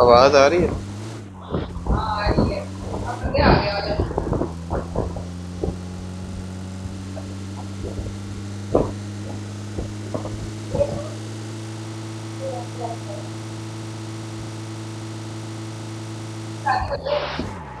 آواز آ رہی ہے Thank you.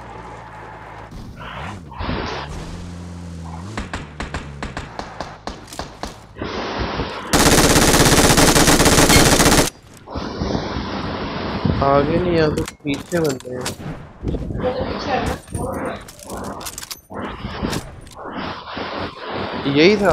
آگے نہیں آتے پیچھے بنتے ہیں یہی تھا۔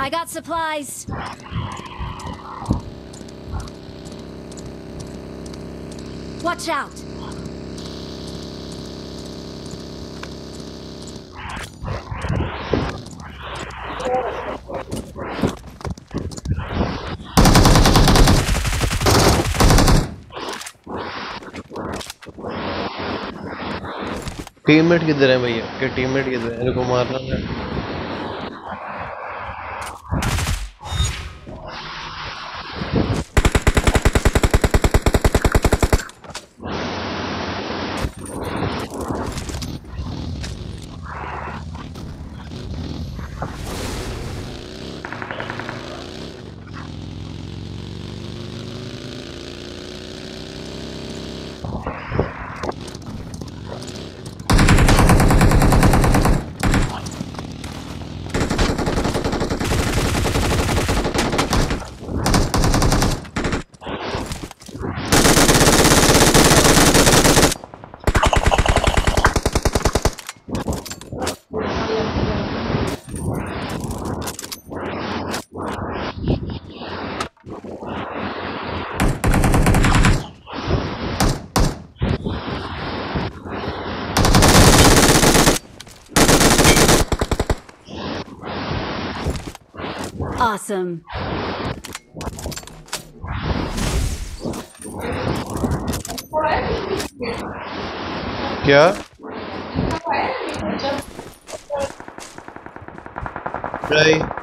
I got supplies. Watch out. Teammate किधर है भैया के टीममेट किधर है इनको मारना है Awesome. क्या Right.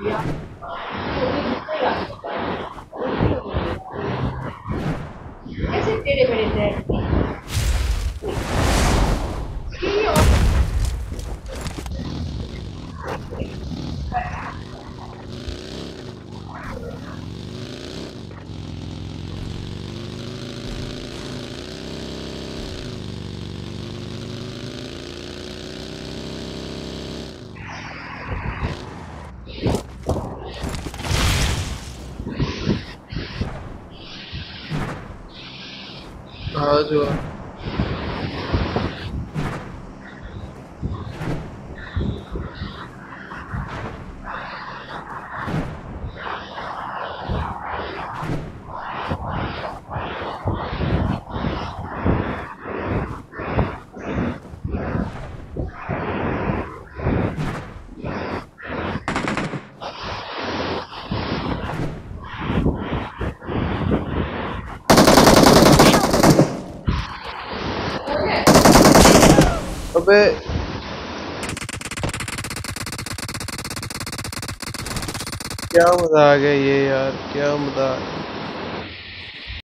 Ese ہاں جو ابے کیا مزہ آ یہ یار کیا مزہ آ